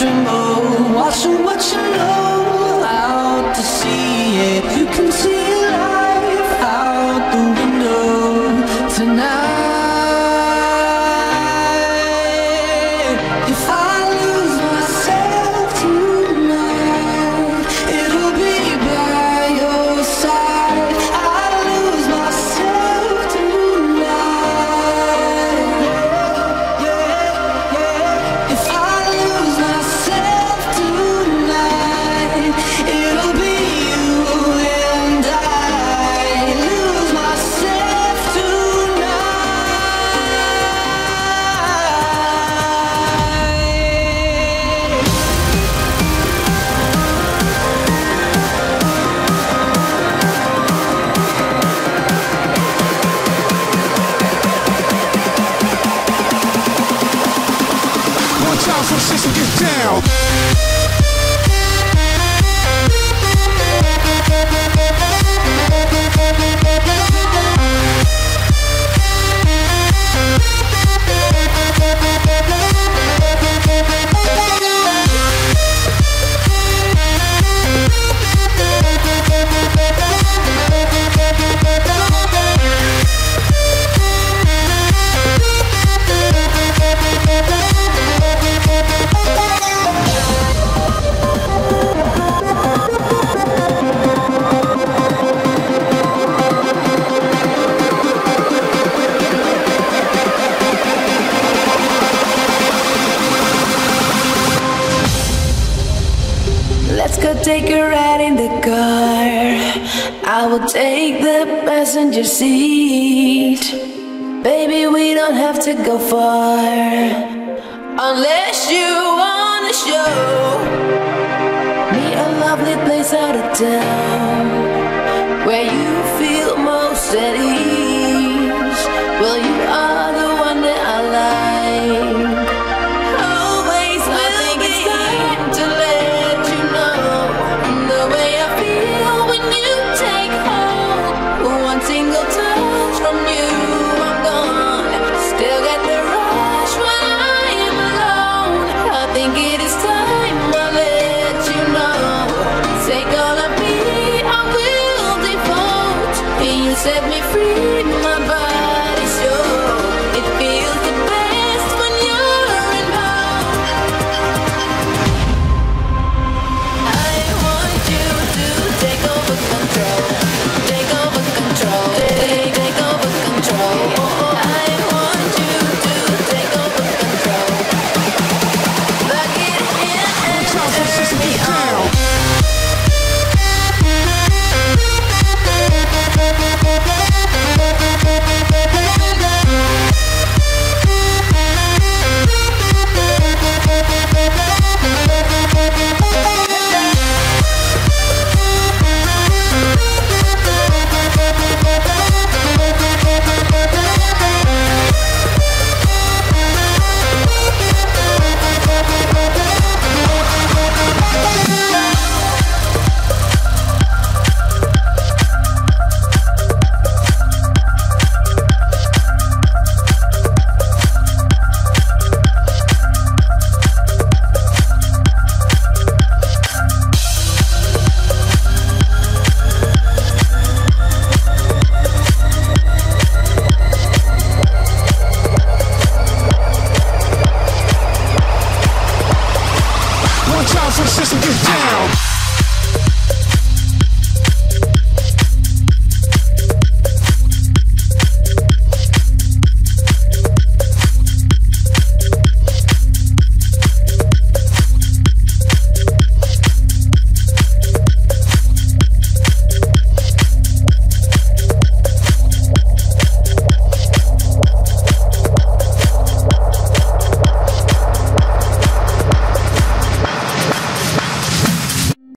tremble so sister get down. take a ride in the car. I will take the passenger seat. Baby, we don't have to go far. Unless you wanna show me a lovely place out of town where you feel most at ease. Let me One time for the system, get down.